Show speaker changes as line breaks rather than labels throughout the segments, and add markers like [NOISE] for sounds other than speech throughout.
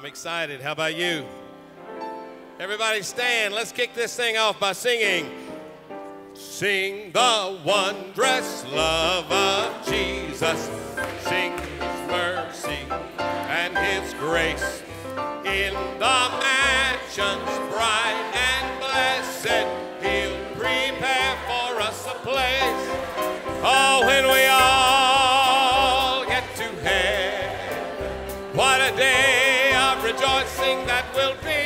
I'm excited. How about you? Everybody stand. Let's kick this thing off by singing. Sing the wondrous love of Jesus. Sing his mercy and his grace in the mansions bright and blessed. He'll prepare for us a place. Oh, when we that will be.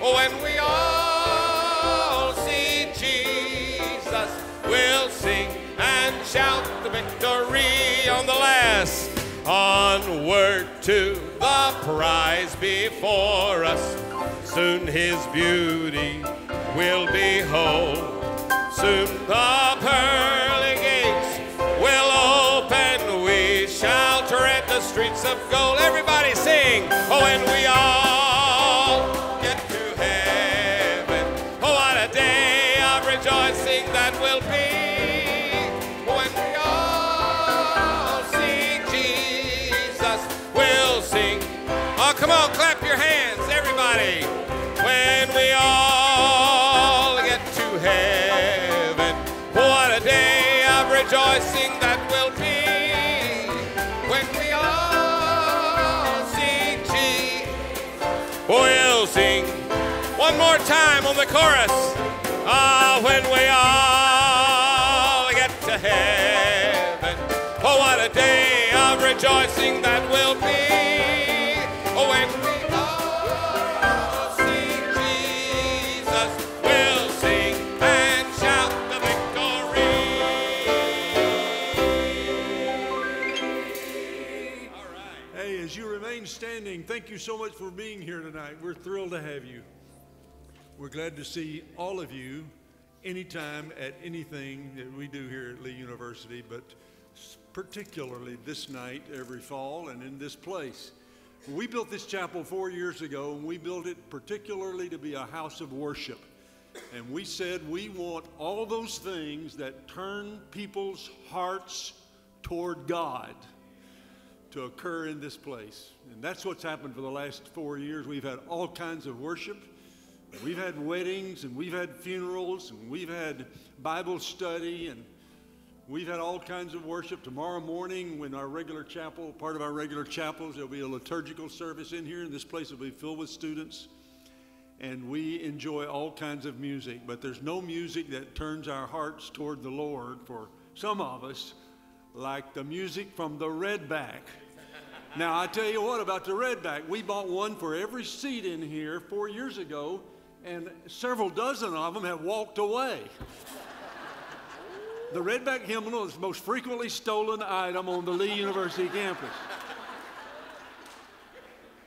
Oh, when we all see Jesus, we'll sing and shout the victory on the last. Onward to the prize before us. Soon his beauty will behold. Soon the pearly of gold. Everybody sing. Oh, and we all chorus. Ah, when we all get to heaven, oh, what a day of rejoicing that will be. Oh, when we all see Jesus, we'll sing and shout the victory.
Hey, as you remain standing, thank you so much for being here tonight. We're thrilled to have you. We're glad to see all of you anytime at anything that we do here at Lee University, but particularly this night every fall and in this place. We built this chapel four years ago, and we built it particularly to be a house of worship. And we said we want all those things that turn people's hearts toward God to occur in this place. And that's what's happened for the last four years. We've had all kinds of worship. We've had weddings and we've had funerals and we've had Bible study and we've had all kinds of worship. Tomorrow morning, when our regular chapel, part of our regular chapels, there'll be a liturgical service in here, and this place will be filled with students. And we enjoy all kinds of music, but there's no music that turns our hearts toward the Lord for some of us like the music from the Redback. Now, I tell you what about the Redback. We bought one for every seat in here four years ago, and several dozen of them have walked away. The Redback hymnal is the most frequently stolen item on the Lee University campus.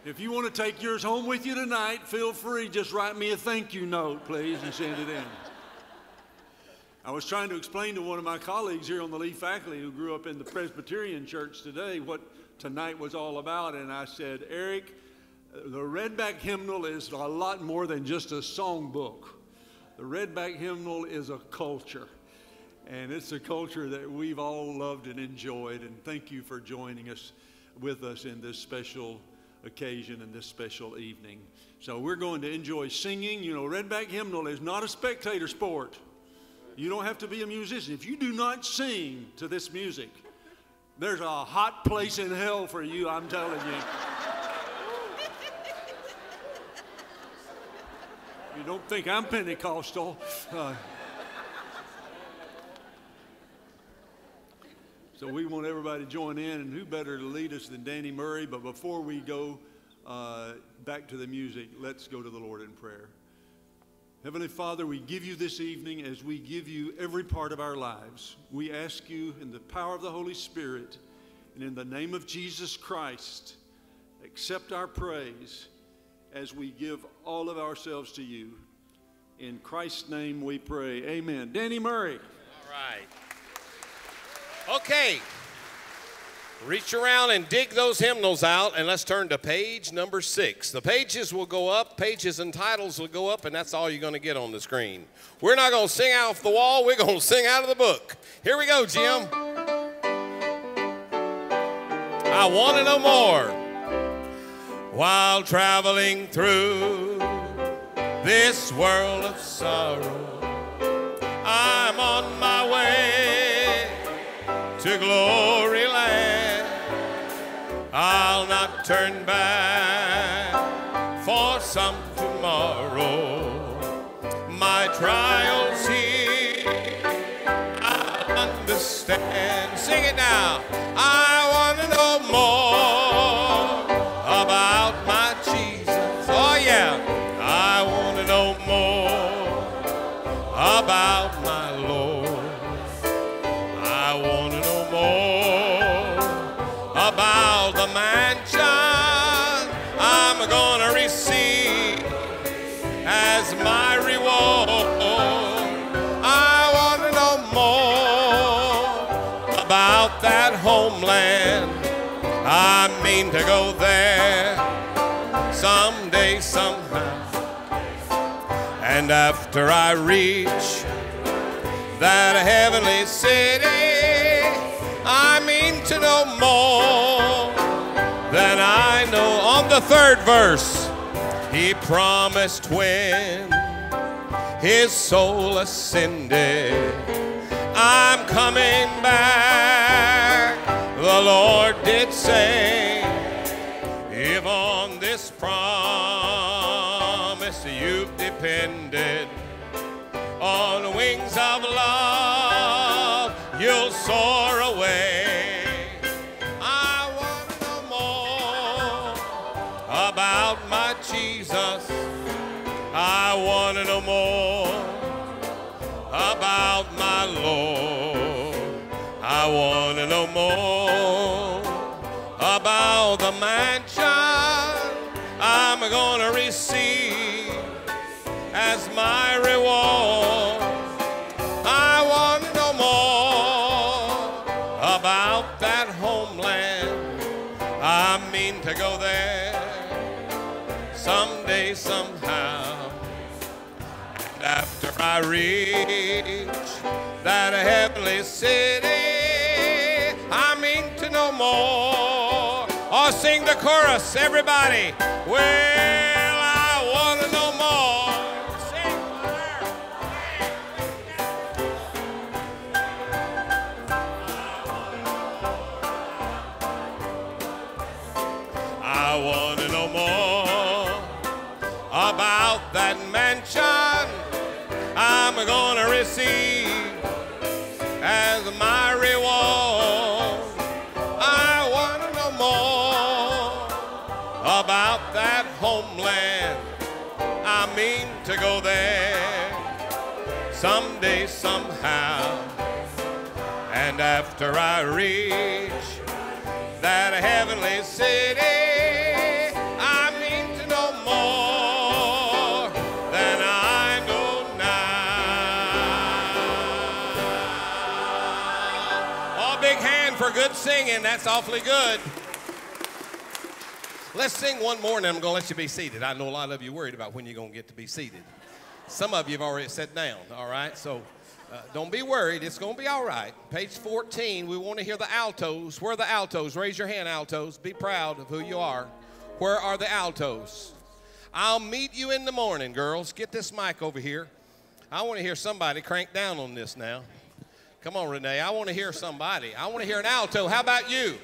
If you want to take yours home with you tonight, feel free. Just write me a thank you note, please, and send it in. I was trying to explain to one of my colleagues here on the Lee faculty who grew up in the Presbyterian church today what tonight was all about, and I said, Eric, the Redback hymnal is a lot more than just a songbook. The Redback hymnal is a culture, and it's a culture that we've all loved and enjoyed, and thank you for joining us with us in this special occasion and this special evening. So we're going to enjoy singing. You know, Redback hymnal is not a spectator sport. You don't have to be a musician. If you do not sing to this music, there's a hot place in hell for you, I'm telling you. You don't think I'm Pentecostal. Uh, so we want everybody to join in, and who better to lead us than Danny Murray? But before we go uh, back to the music, let's go to the Lord in prayer. Heavenly Father, we give you this evening as we give you every part of our lives. We ask you in the power of the Holy Spirit and in the name of Jesus Christ, accept our praise as we give all of ourselves to you. In Christ's name we pray. Amen. Danny Murray.
All right. Okay. Reach around and dig those hymnals out, and let's turn to page number six. The pages will go up, pages and titles will go up, and that's all you're going to get on the screen. We're not going to sing off the wall, we're going to sing out of the book. Here we go, Jim. I want to know more. While traveling through this world of sorrow. I'm on my way to glory land. I'll not turn back for some tomorrow. My trials here, I understand. Sing it now. I that homeland. I mean to go there someday, somehow. And after I reach that heavenly city, I mean to know more than I know. On the third verse, he promised when his soul ascended, I'm coming back. The Lord did say, if on this promise you've depended on wings of love, you'll soar away. I want to know more about my Jesus. I want to know more about my Lord. I want to know more about the mansion I'm going to receive as my reward. I want to know more about that homeland. I mean to go there someday, somehow. And after I reach that heavenly city, sing the chorus, everybody. Well, I want to know more. Sing, choir. I want to know more about that mansion I'm going to receive as my reward. Homeland. I mean to go there someday, somehow. And after I reach that heavenly city, I mean to know more than I know now. Oh, big hand for good singing. That's awfully good. Let's sing one more and I'm going to let you be seated. I know a lot of you worried about when you're going to get to be seated. Some of you have already sat down, all right? So uh, don't be worried. It's going to be all right. Page 14, we want to hear the altos. Where are the altos? Raise your hand, altos. Be proud of who you are. Where are the altos? I'll meet you in the morning, girls. Get this mic over here. I want to hear somebody crank down on this now. Come on, Renee. I want to hear somebody. I want to hear an alto. How about you?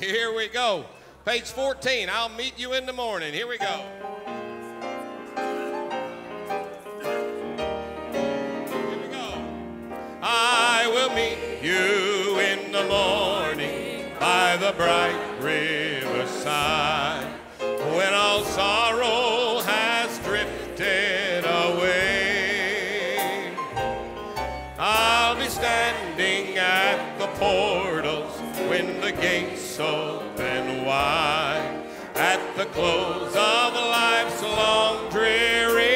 Here we go. Page 14. I'll meet you in the morning. Here we go. Here we go. I will meet you in the morning by the bright riverside when all sorrow has drifted away. I'll be standing at the portals when the gates open wide at the close of life's long dreary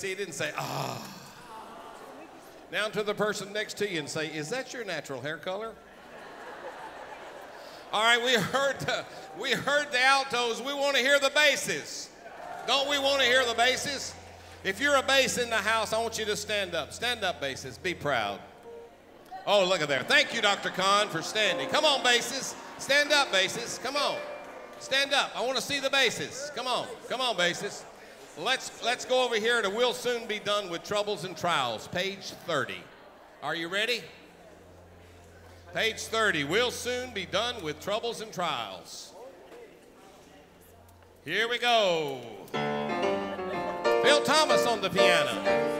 seated and say, ah. Now to the person next to you and say, is that your natural hair color? All right, we heard the, we heard the altos. We want to hear the basses. Don't we want to hear the basses? If you're a bass in the house, I want you to stand up. Stand up, basses. Be proud. Oh, look at there. Thank you, Dr. Conn, for standing. Come on, basses. Stand up, basses. Come on. Stand up. I want to see the basses. Come on. Come on, basses. Let's let's go over here to We'll Soon Be Done with Troubles and Trials, page 30. Are you ready? Page 30. We'll soon be done with troubles and trials. Here we go. Bill Thomas on the piano.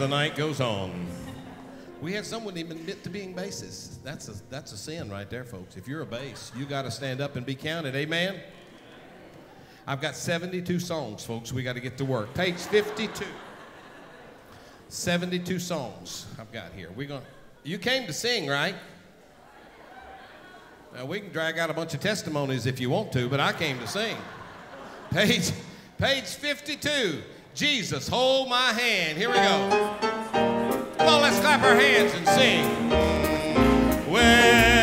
The night goes on. We had someone even admit to being bassists. That's a, that's a sin right there, folks. If you're a bass, you got to stand up and be counted. Amen? I've got 72 songs, folks. We got to get to work. Page 52. 72 songs I've got here. We're going You came to sing, right? Now, we can drag out a bunch of testimonies if you want to, but I came to sing. Page, page 52. Jesus, hold my hand. Here we go. Come on, let's clap our hands and sing. Well,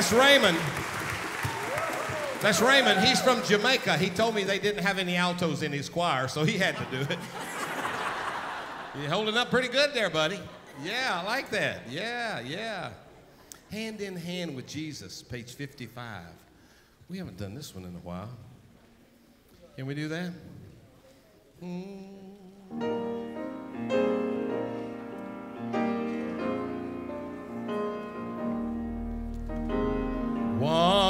That's Raymond. That's Raymond. He's from Jamaica. He told me they didn't have any altos in his choir, so he had to do it. You're holding up pretty good there, buddy. Yeah, I like that. Yeah, yeah. Hand in hand with Jesus, page 55. We haven't done this one in a while. Can we do that? Hmm. Once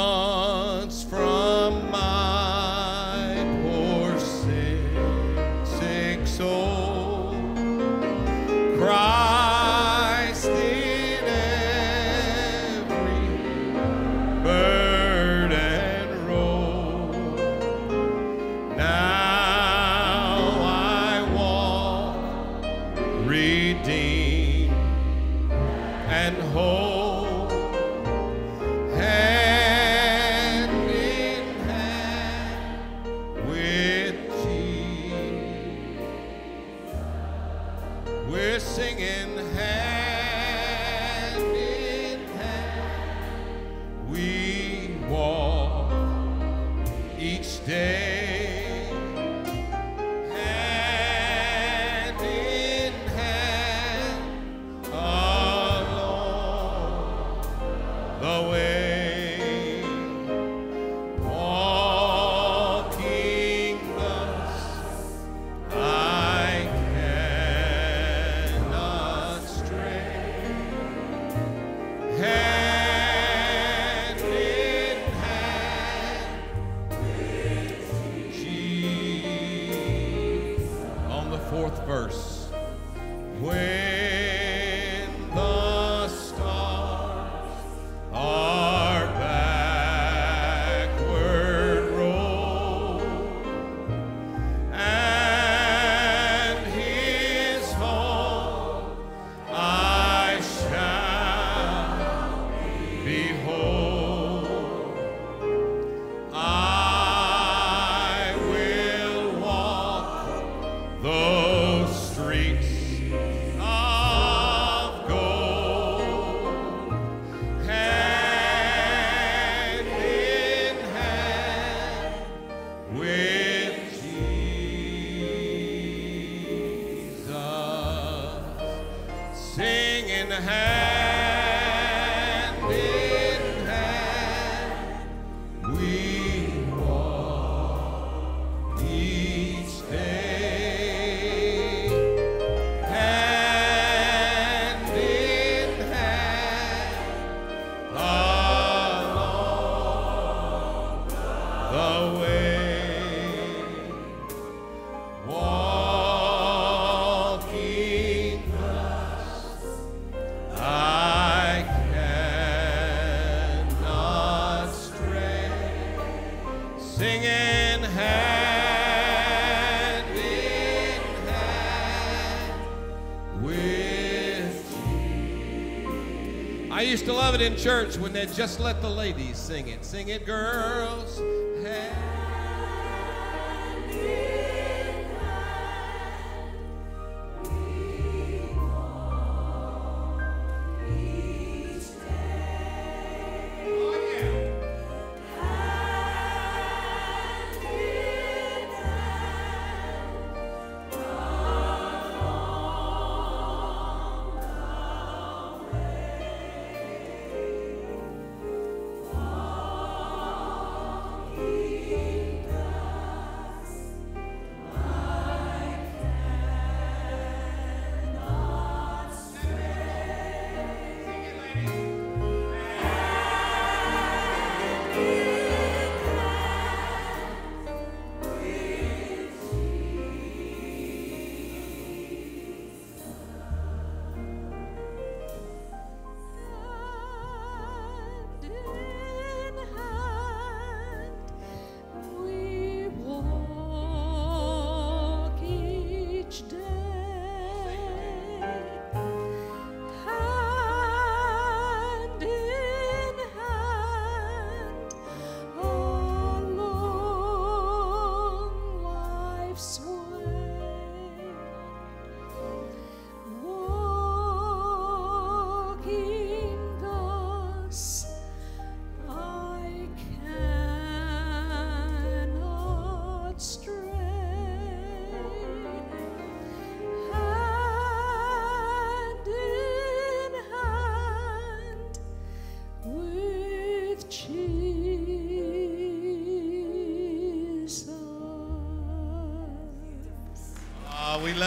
church when they'd just let the ladies sing it. Sing it, girls.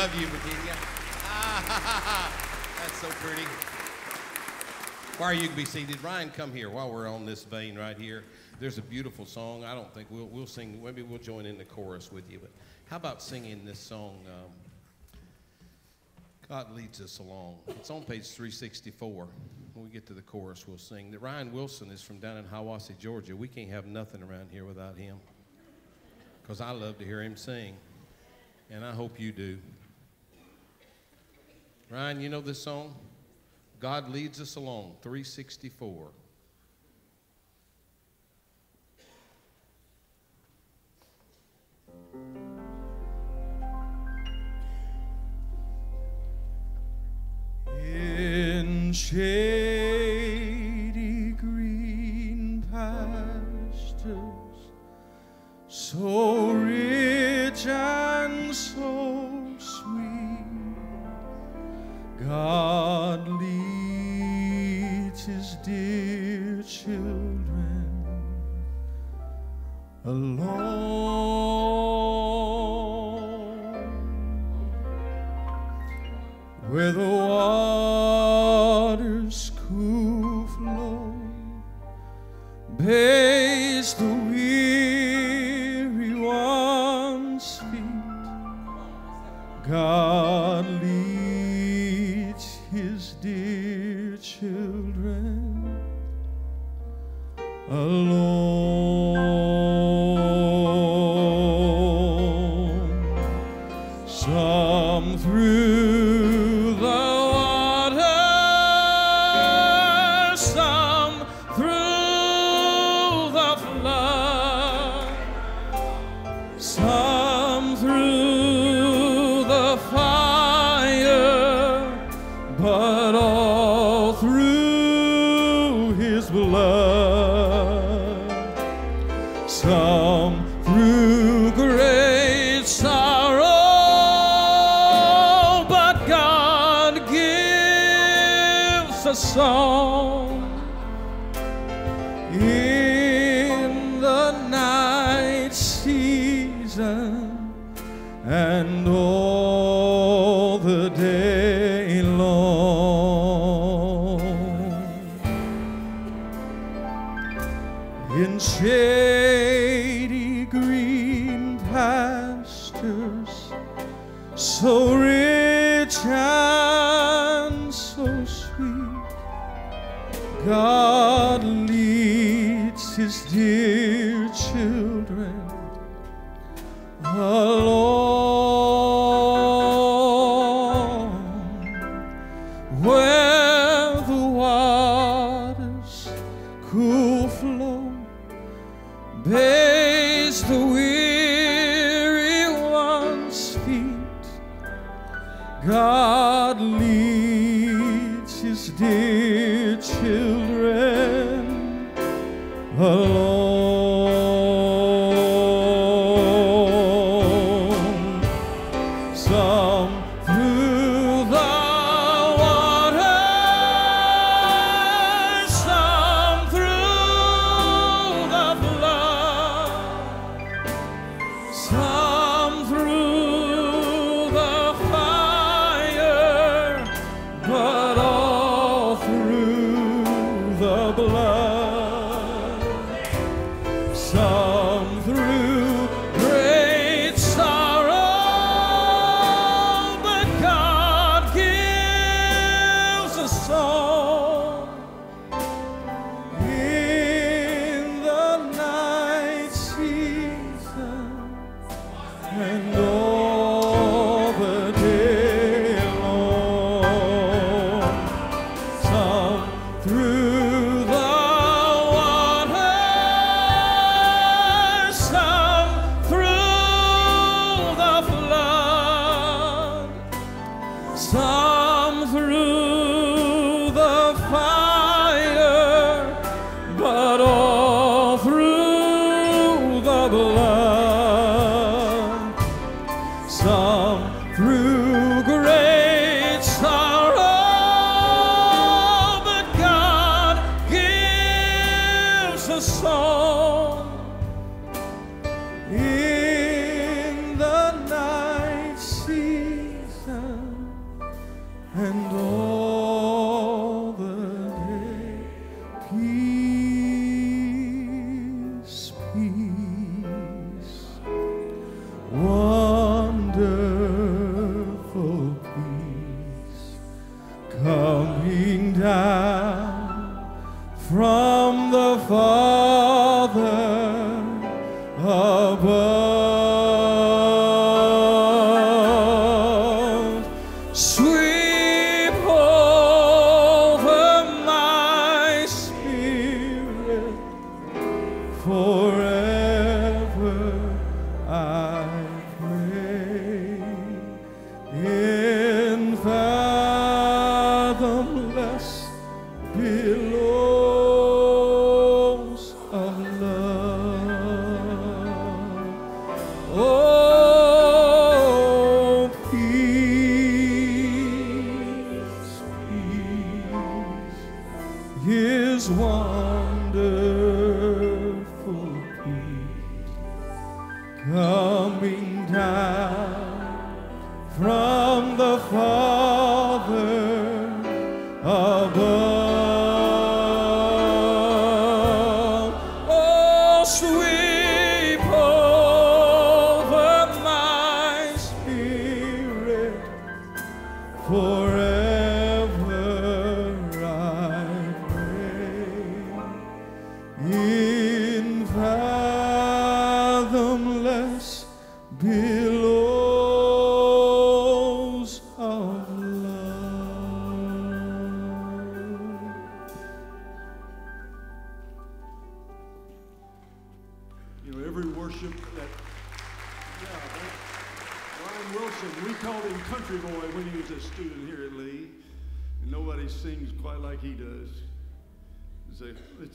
Love you, Virginia. [LAUGHS] That's so pretty. Choir, you can be seated. Ryan, come here while we're on this vein right here. There's a beautiful song. I don't think we'll, we'll sing, maybe we'll join in the chorus with you, but how about singing this song, um, God Leads Us Along? It's on page 364. When we get to the chorus, we'll sing. That Ryan Wilson is from down in Hiawassee, Georgia. We can't have nothing around here without him because I love to hear him sing, and I hope you do. Ryan, you know this song? God leads us along, 364.
In shady green pastures, so rich and so God leads his dear children along but the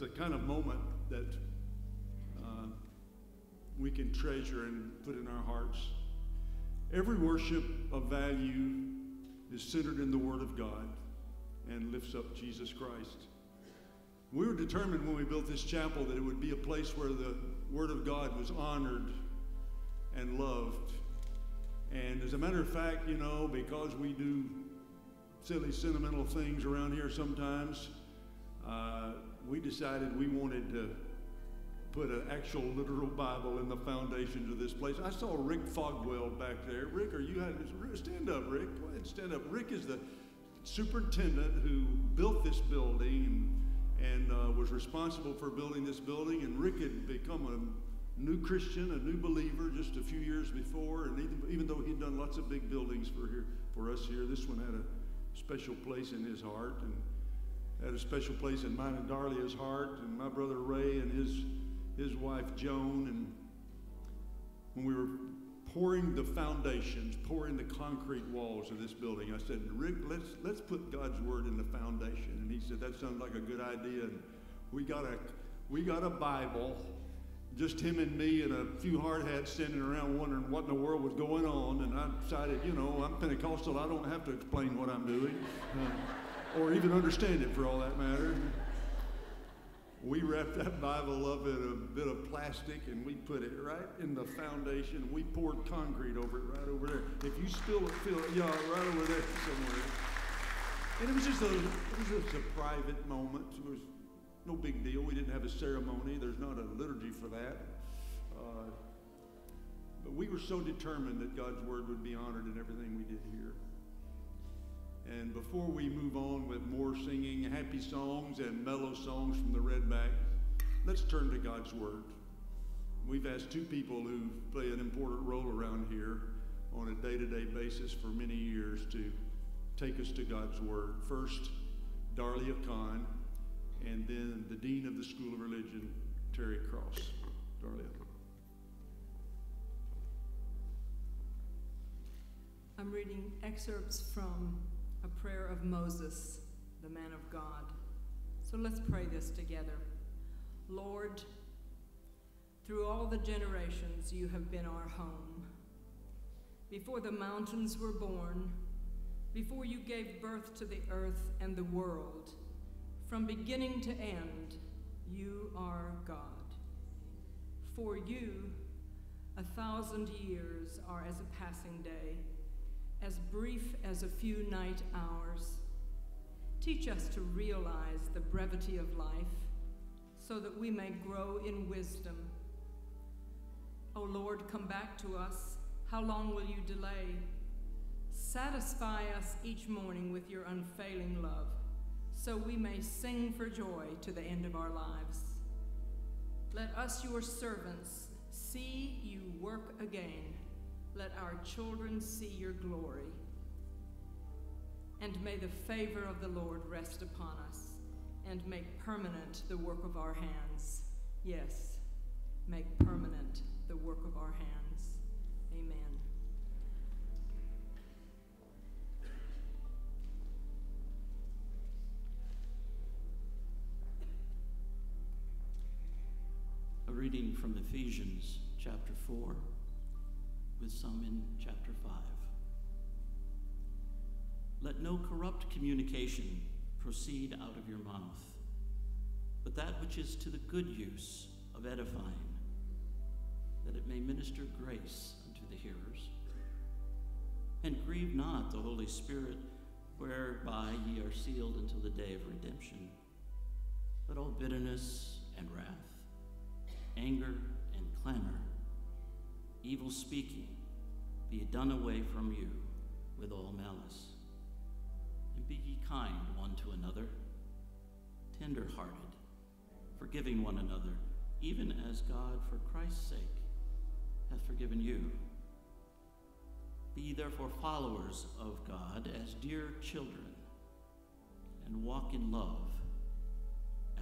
it's a kind of moment that uh, we can treasure and put in our hearts. Every worship of value is centered in the Word of God and lifts up Jesus Christ. We were determined when we built this chapel that it would be a place where the Word of God was honored and loved. And as a matter of fact, you know, because we do silly, sentimental things around here sometimes, uh, we decided we wanted to put an actual literal Bible in the foundations of this place. I saw Rick Fogwell back there. Rick, are you had stand up, Rick? Go ahead, stand up. Rick is the superintendent who built this building and, and uh, was responsible for building this building. And Rick had become a new Christian, a new believer, just a few years before. And even, even though he'd done lots of big buildings for here for us here, this one had a special place in his heart and had a special place in mine and Darlia's heart, and my brother Ray and his his wife Joan, and when we were pouring the foundations, pouring the concrete walls of this building, I said, Rick, let's let's put God's word in the foundation. And he said, That sounds like a good idea. And we got a we got a Bible, just him and me and a few hard hats standing around wondering what in the world was going on. And I decided, you know, I'm Pentecostal, I don't have to explain what I'm doing. Uh, or even understand it for all that matter. We wrapped that Bible up in a bit of plastic and we put it right in the foundation. We poured concrete over it right over there. If you spill it, feel it, yeah, right over there somewhere. And it was just a, it was just a private moment. It was no big deal. We didn't have a ceremony. There's not a liturgy for that. Uh, but we were so determined that God's word would be honored in everything we did here. And before we move on with more singing happy songs and mellow songs from the Redback, let's turn to God's Word. We've asked two people who play an important role around here on a day to day basis for many years to take us to God's Word. First, Darlia Conn, and then the Dean of the School of Religion, Terry Cross. Darlia.
I'm reading excerpts from a prayer of Moses, the man of God. So let's pray this together. Lord, through all the generations, you have been our home. Before the mountains were born, before you gave birth to the earth and the world, from beginning to end, you are God. For you, a thousand years are as a passing day as brief as a few night hours. Teach us to realize the brevity of life so that we may grow in wisdom. O Lord, come back to us. How long will you delay? Satisfy us each morning with your unfailing love so we may sing for joy to the end of our lives. Let us, your servants, see you work again let our children see your glory. And may the favor of the Lord rest upon us and make permanent the work of our hands. Yes, make permanent the work of our hands. Amen.
A reading from Ephesians chapter 4 with some in chapter 5. Let no corrupt communication proceed out of your mouth, but that which is to the good use of edifying, that it may minister grace unto the hearers. And grieve not the Holy Spirit, whereby ye are sealed until the day of redemption. But all bitterness and wrath, anger and clamor, evil speaking, be done away from you with all malice. And be ye kind one to another, tender hearted, forgiving one another, even as God, for Christ's sake, hath forgiven you. Be therefore followers of God as dear children, and walk in love,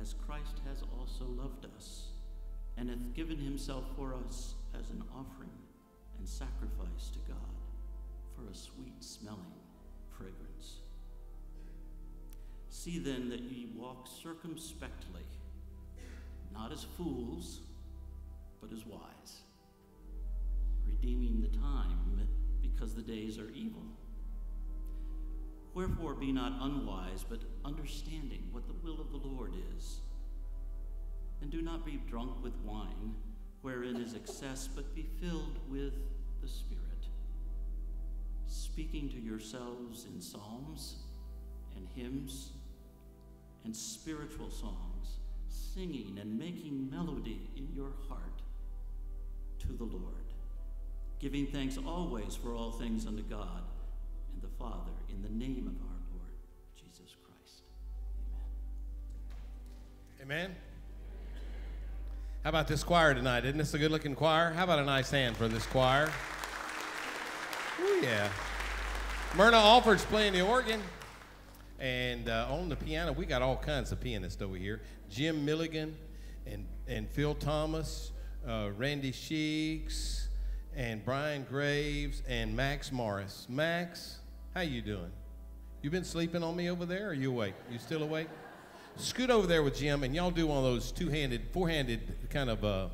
as Christ has also loved us, and hath given himself for us as an offering and sacrifice to God for a sweet smelling fragrance. See then that ye walk circumspectly, not as fools, but as wise, redeeming the time because the days are evil. Wherefore be not unwise, but understanding what the will of the Lord is. And do not be drunk with wine, wherein is excess, but be filled with the Spirit, speaking to yourselves in psalms and hymns and spiritual songs, singing and making melody in your heart to the Lord, giving thanks always for all things unto God and the Father in the name of our Lord Jesus Christ. Amen.
Amen. How about this choir tonight? Isn't this a good looking choir? How about a nice hand for this choir? Oh, yeah. Myrna Alford's playing the organ. And uh, on the piano, we got all kinds of pianists over here Jim Milligan and, and Phil Thomas, uh, Randy Sheeks, and Brian Graves, and Max Morris. Max, how you doing? You been sleeping on me over there? Or are you awake? You still awake? Scoot over there with Jim, and y'all do one of those two-handed, four-handed kind of, uh,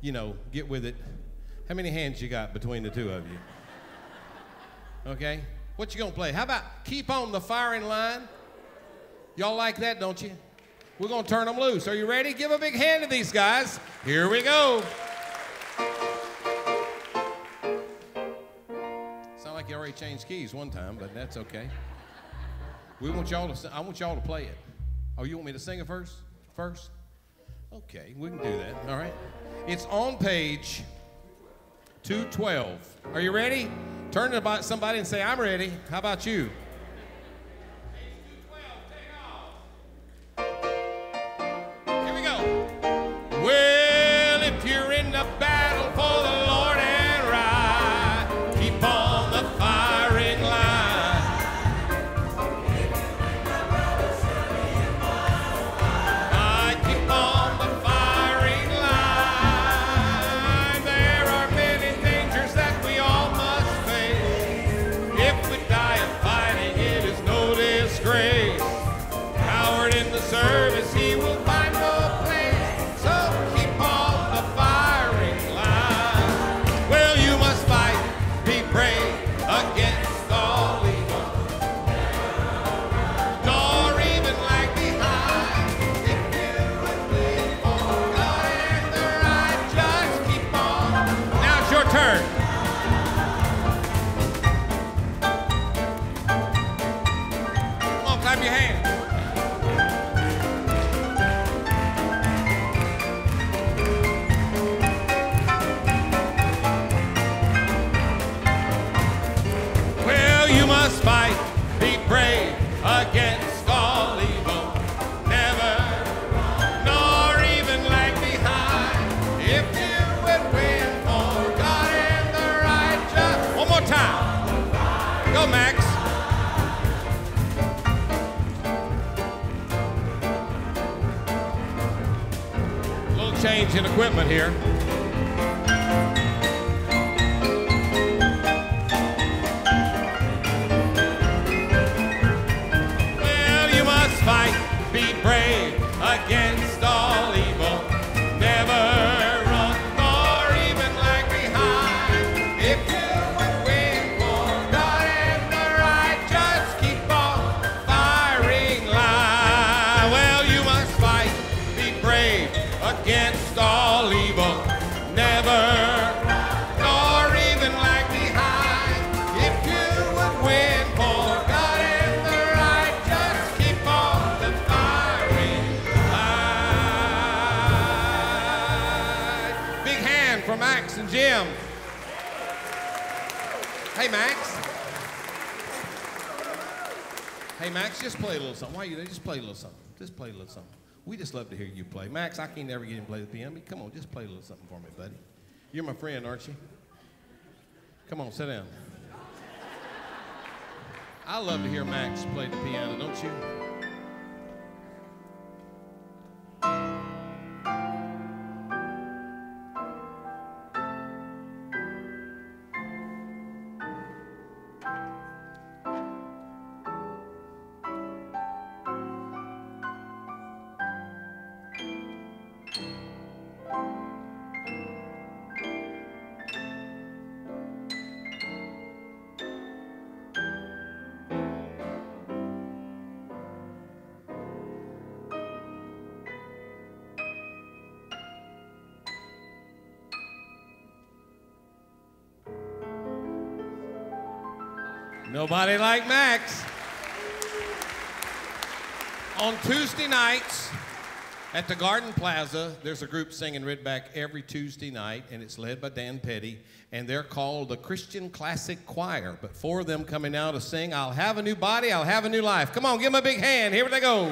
you know, get with it. How many hands you got between the two of you? Okay. What you gonna play? How about keep on the firing line? Y'all like that, don't you? We're gonna turn them loose. Are you ready? Give a big hand to these guys. Here we go. Sound like you already changed keys one time, but that's okay. We want y'all to. I want y'all to play it. Oh, you want me to sing it first? First? Okay, we can do that. All right. It's on page 212. Are you ready? Turn to somebody and say, I'm ready. How about you? A little something. We just love to hear you play. Max, I can't never get him to play the piano. Come on, just play a little something for me, buddy. You're my friend, aren't you? Come on, sit down. I love to hear Max play the piano, don't you? Nobody like Max. On Tuesday nights at the Garden Plaza, there's a group singing Redback every Tuesday night, and it's led by Dan Petty, and they're called the Christian Classic Choir. But four of them coming out to sing, I'll have a new body, I'll have a new life. Come on, give them a big hand. Here they go.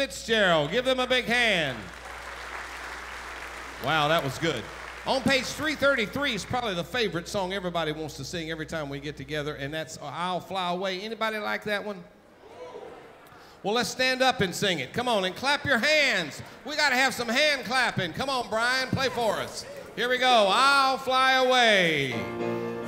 Fitzgerald. Give them a big hand. Wow, that was good. On page 333 is probably the favorite song everybody wants to sing every time we get together, and that's I'll Fly Away. Anybody like that one? Well, let's stand up and sing it. Come on and clap your hands. We got to have some hand clapping. Come on, Brian, play for us. Here we go. I'll fly away.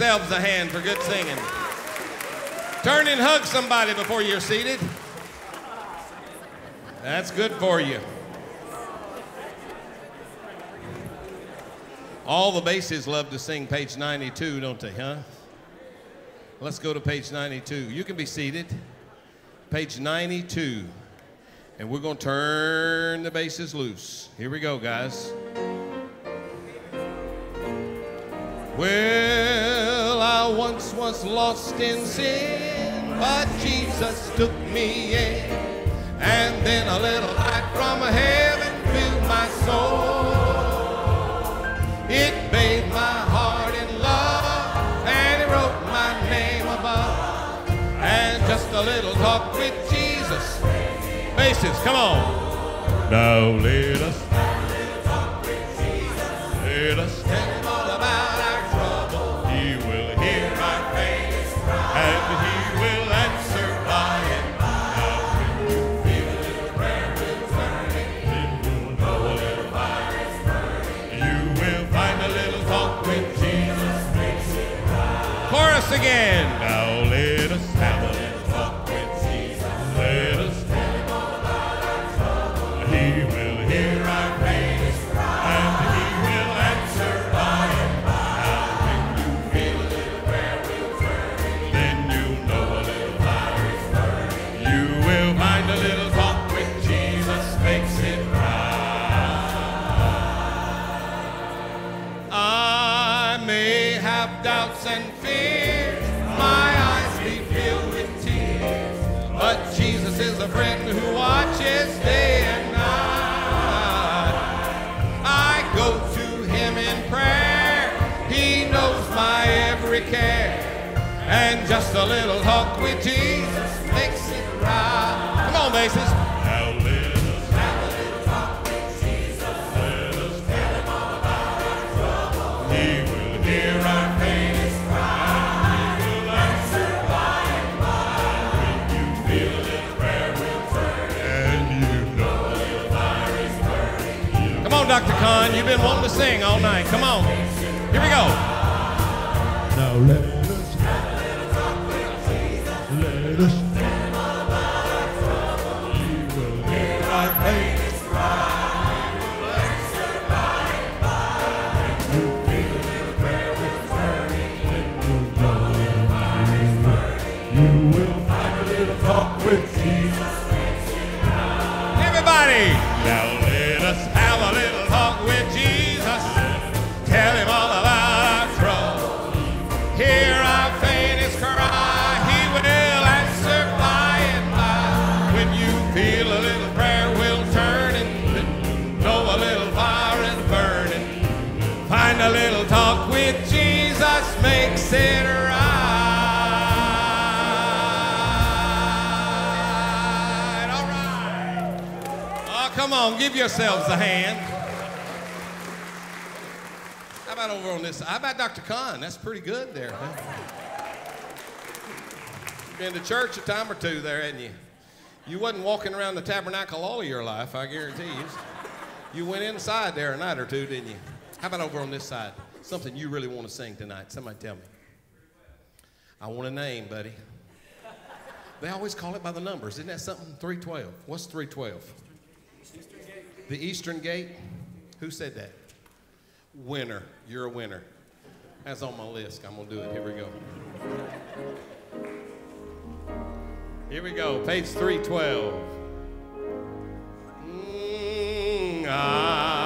Yourselves a hand for good singing. Turn and hug somebody before you're seated. That's good for you. All the basses love to sing page 92, don't they, huh? Let's go to page 92. You can be seated. Page 92. And we're going to turn the basses loose. Here we go, guys. Well, I once was lost in sin, but Jesus took me in. And then a little light from heaven filled my soul. It bathed my heart in love, and it wrote my name above. And just a little talk with Jesus. Basses, come on. Now let us again. Will turn, and you know a little fire is burning. Come on, Dr. Conn. You've been wanting to sing all night. Come on. Here we go. Right. All right. Oh, come on, give yourselves a hand. How about over on this? How about Dr. Conn? That's pretty good there. Huh? Been to church a time or two there, hadn't you? You wasn't walking around the tabernacle all your life, I guarantee you. You went inside there a night or two, didn't you? How about over on this side? Something you really want to sing tonight. Somebody tell me. I want a name, buddy. They always call it by the numbers. Isn't that something? 312. What's 312? The Eastern Gate. Who said that? Winner. You're a winner. That's on my list. I'm going to do it. Here we go. Here we go. Page 312. Mm, I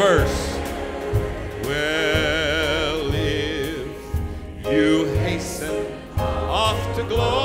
verse. Well, if you hasten off to glory.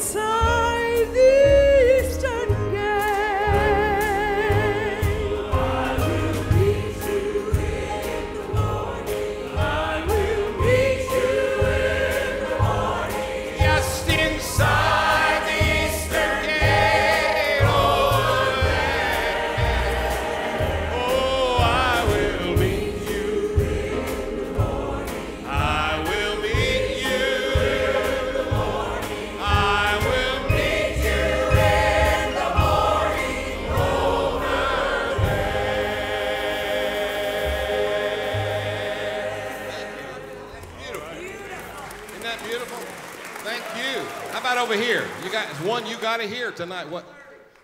So. tonight. What?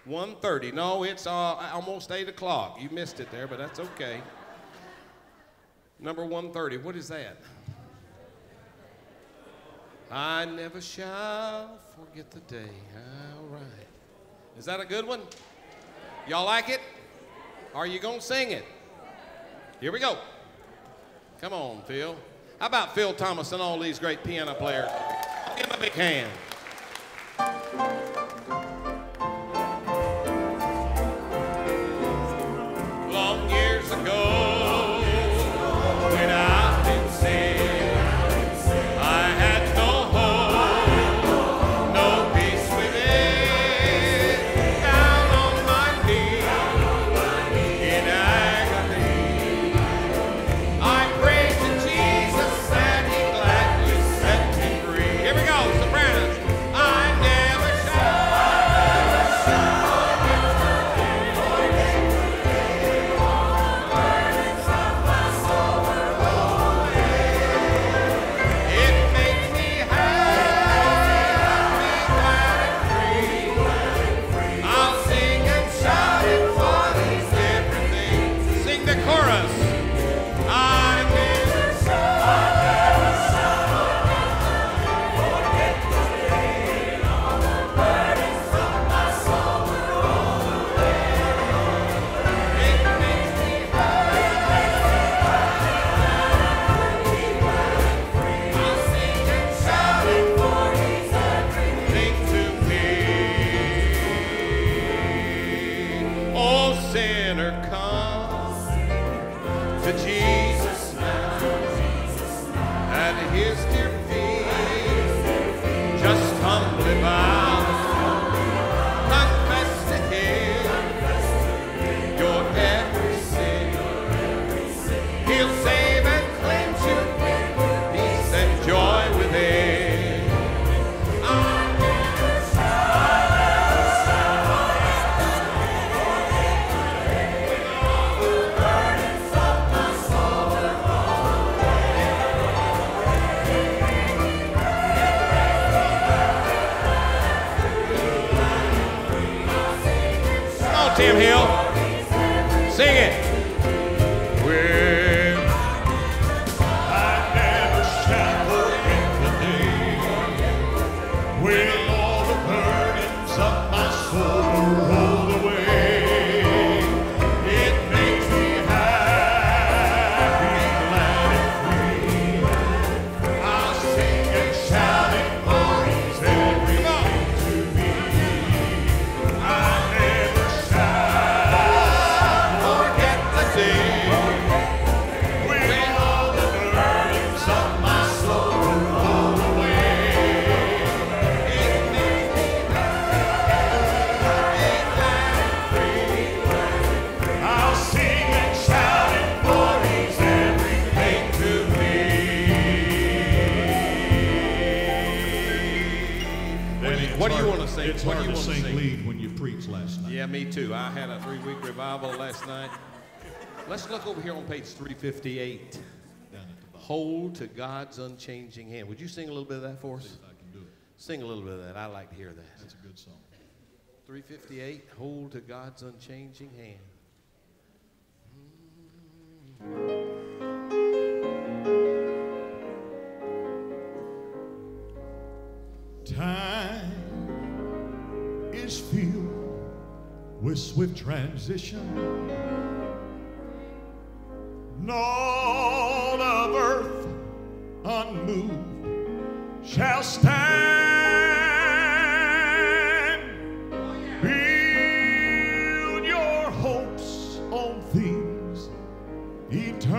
1.30. No, it's uh, almost 8 o'clock. You missed it there, but that's okay. Number 130. What is that? I never shall forget the day. All right. Is that a good one? Y'all like it? Are you going to sing it? Here we go. Come on, Phil. How about Phil Thomas and all these great piano players? Give him a big hand. to Jesus. 358.
Down at the bottom.
Hold to God's unchanging hand. Would you sing a little bit of that for us?
I can do it.
Sing a little bit of that. I like to hear that.
That's a good song.
358. Hold to God's unchanging hand.
Time is filled with swift transition. Naught of earth unmoved shall stand. Build your hopes on things eternal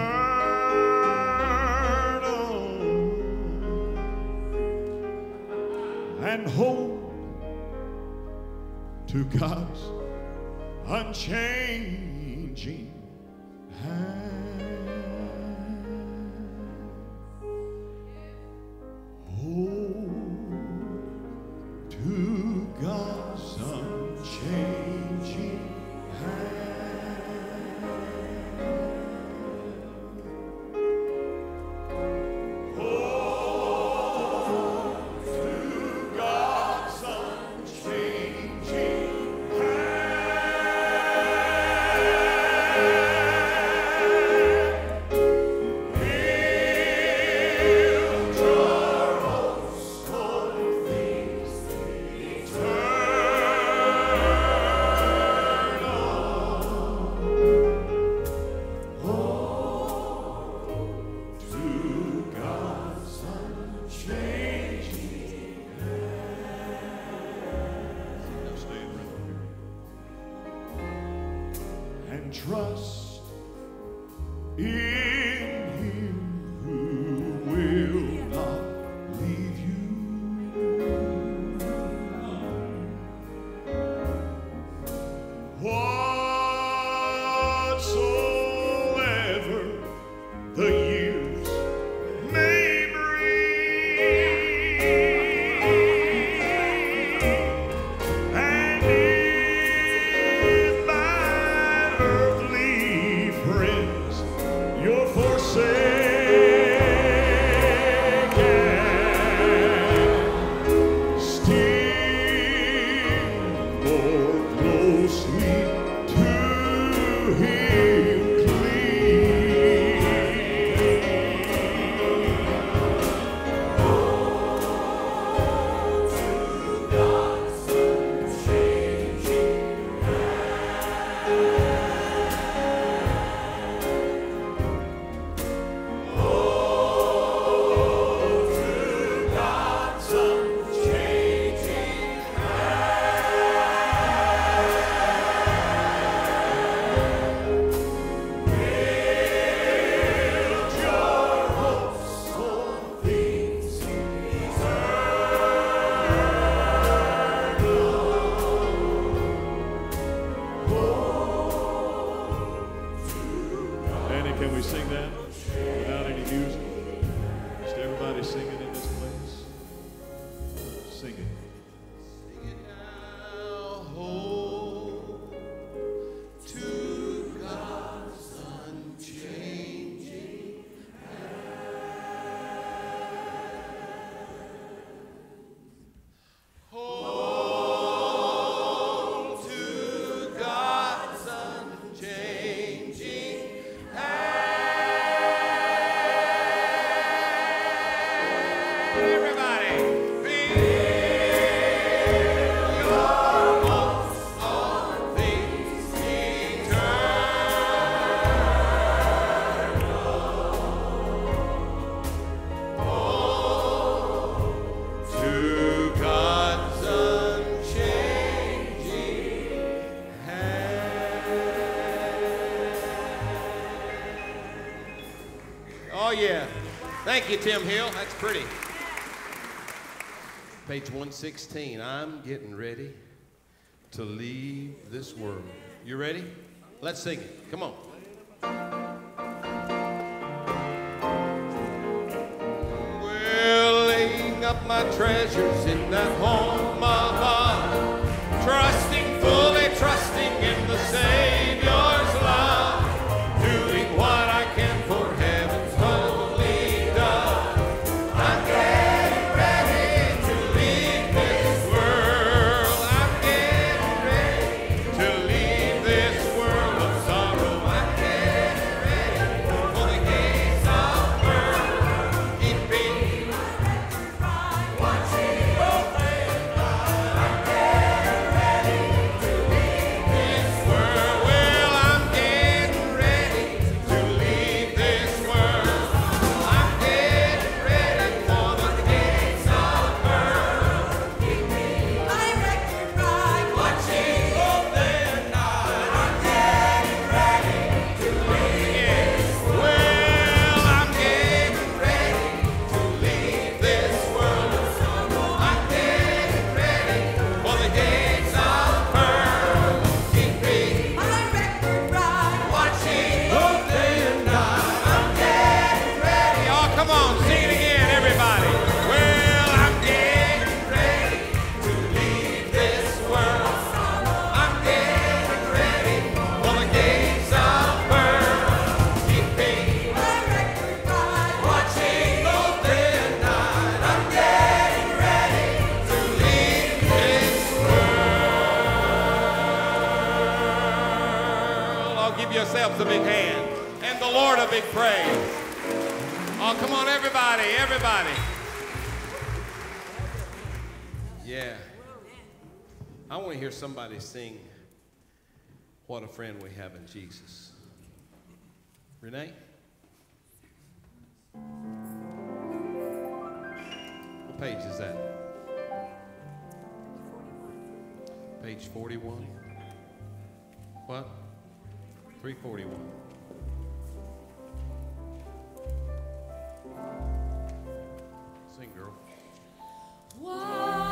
and hold to God's unchanging
Thank you, Tim Hill. That's pretty. Page 116. I'm getting ready to leave this world. You ready? Let's sing it. somebody sing What a Friend We Have in Jesus? Renee? What page is that? Page 41. What? 341. Sing, girl.
What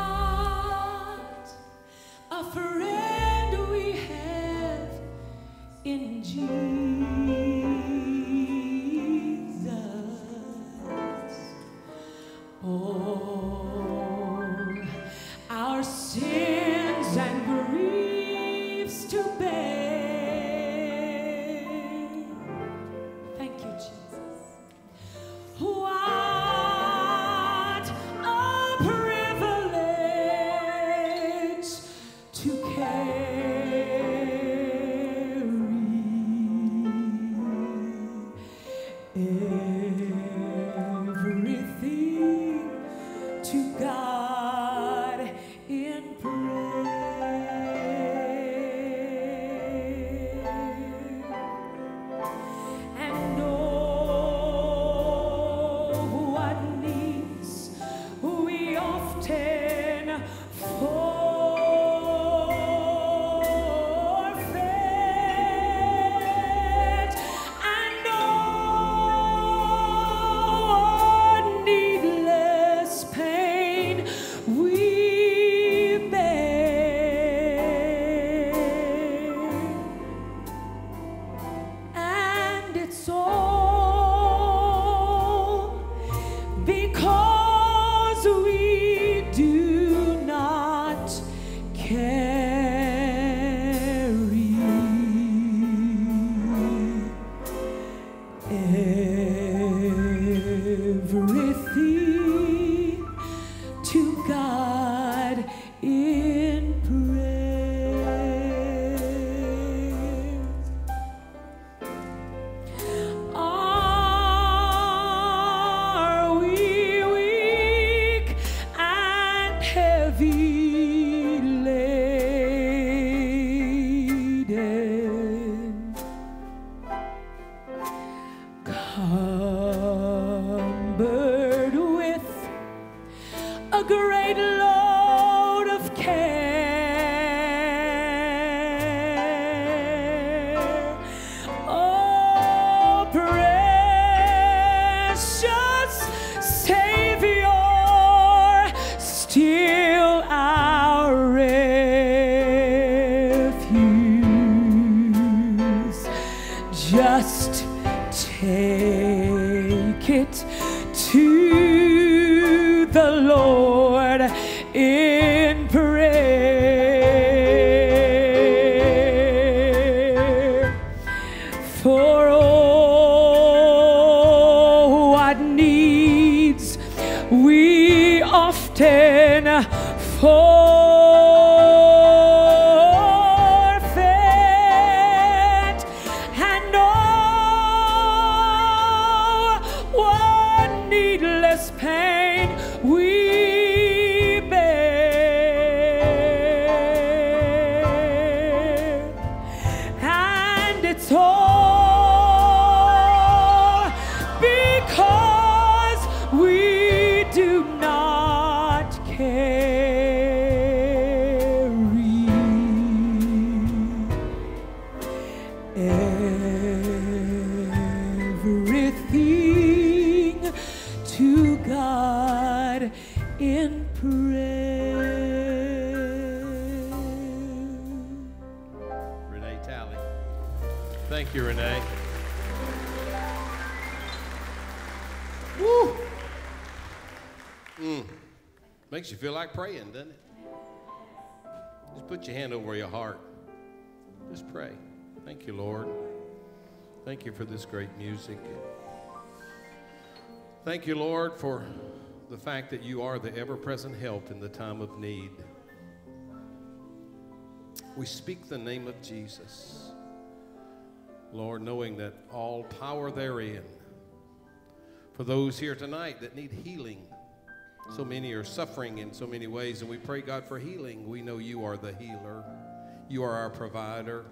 friend we have in Jesus. Thank you,
Renee. Woo! Mm. Makes you feel like praying, doesn't it? Just put your hand over your heart. Just pray. Thank you, Lord. Thank you for this great music. Thank you, Lord, for the fact that you are the ever present help in the time of need. We speak the name of Jesus. Lord, knowing that all power therein. For those here tonight that need healing, so many are suffering in so many ways, and we pray, God, for healing. We know you are the healer, you are our provider.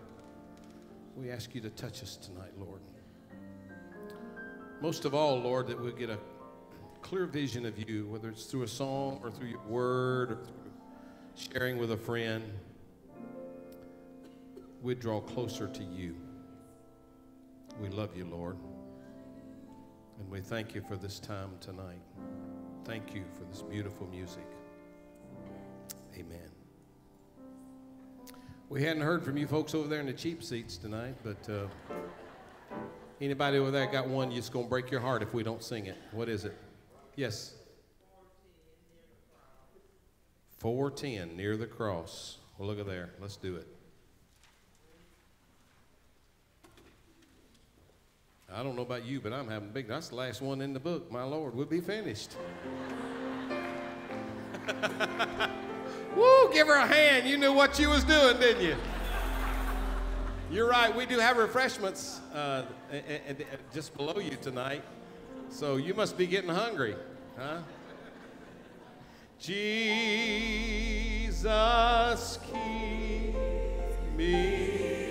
We ask you to touch us tonight, Lord. Most of all, Lord, that we'll get a clear vision of you, whether it's through a song or through your word or through sharing with a friend. We'd draw closer to you. We love you, Lord. And we thank you for this time tonight. Thank you for this beautiful music. Amen. We hadn't heard from you folks over there in the cheap seats tonight, but uh, anybody over there got one, it's going to break your heart if we don't sing it. What is it? Yes. 410 near the cross. Well, look at there. Let's do it. I don't know about you, but I'm having big. That's the last one in the book. My Lord, we'll be finished. [LAUGHS] Woo! Give her a hand. You knew what you was doing, didn't you? You're right. We do have refreshments uh, just below you tonight, so you must be getting hungry, huh? Jesus, keep me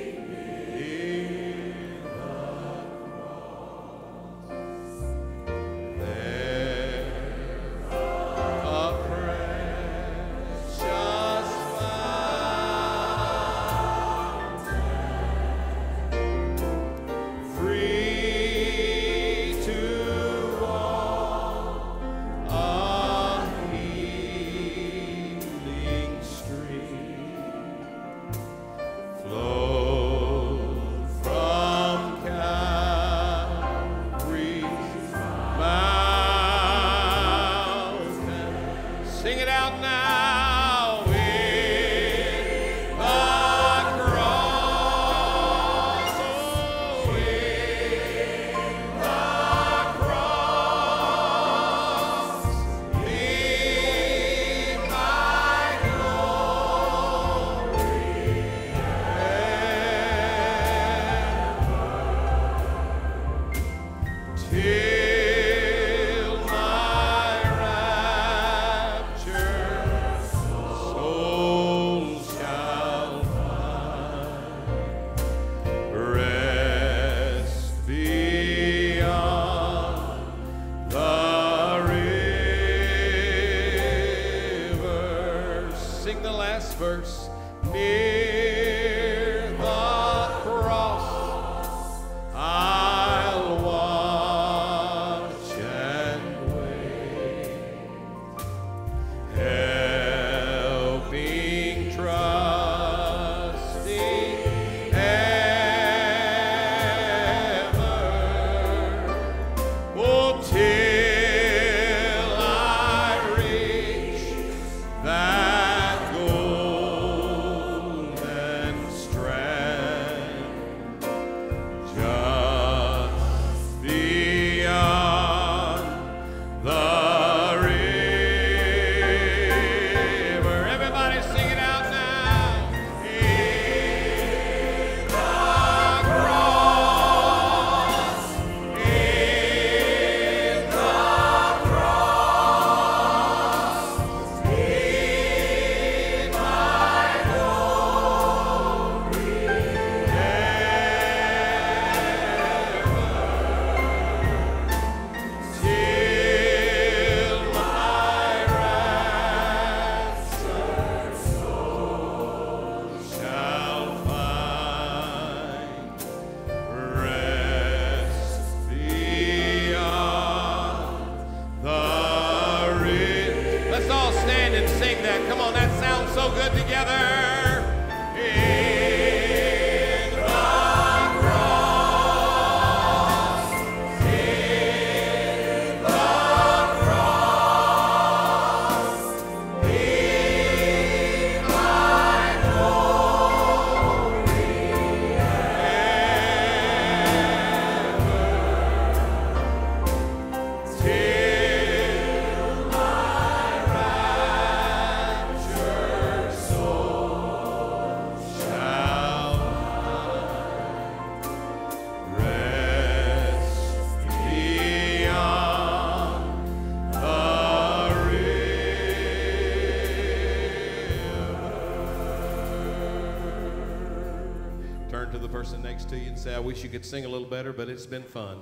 say, I wish you could sing a little better, but it's been fun.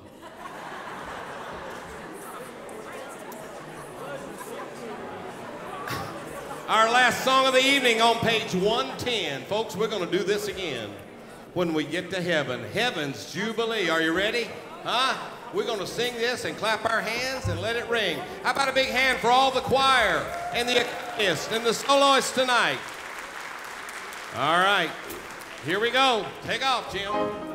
Our last song of the evening on page 110. Folks, we're going to do this again when we get to heaven. Heaven's Jubilee. Are you ready? Huh? We're going to sing this and clap our hands and let it ring. How about a big hand for all the choir and the accompanists and the soloists tonight? All right. Here we go. Take off, Jim.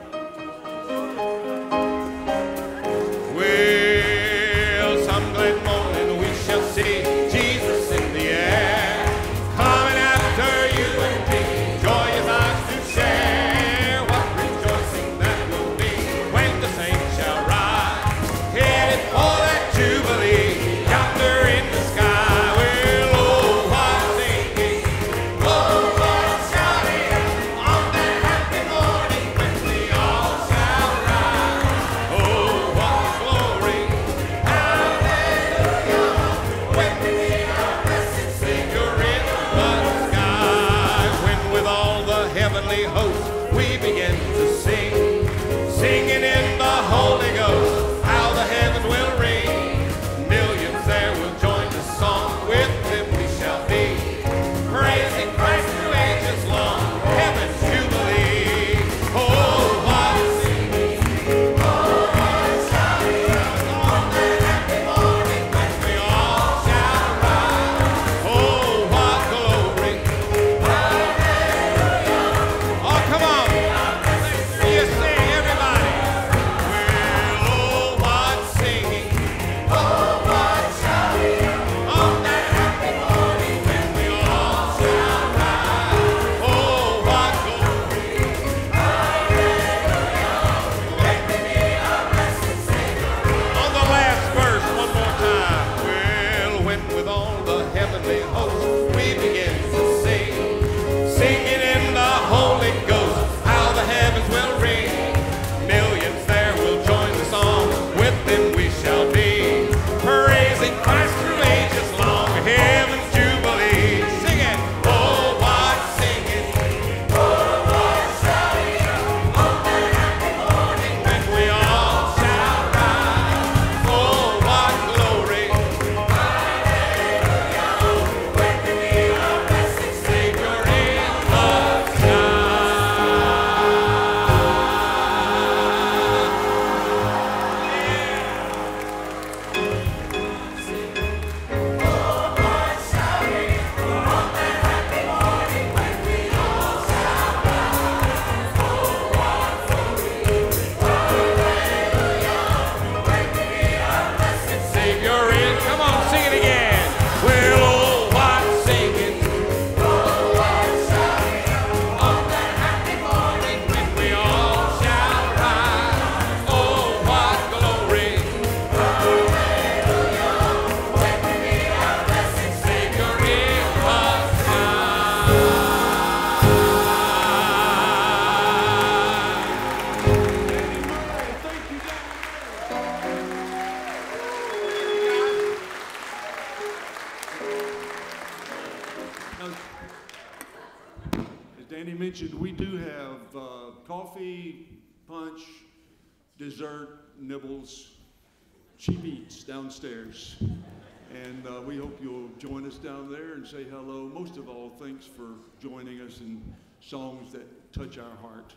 say hello. Most of all, thanks for joining us in songs that touch our heart.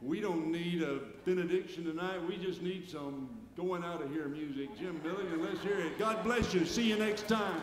We don't need a benediction tonight. We just need some going out of here music. Jim Billy, and let's hear it. God bless you. See you next time.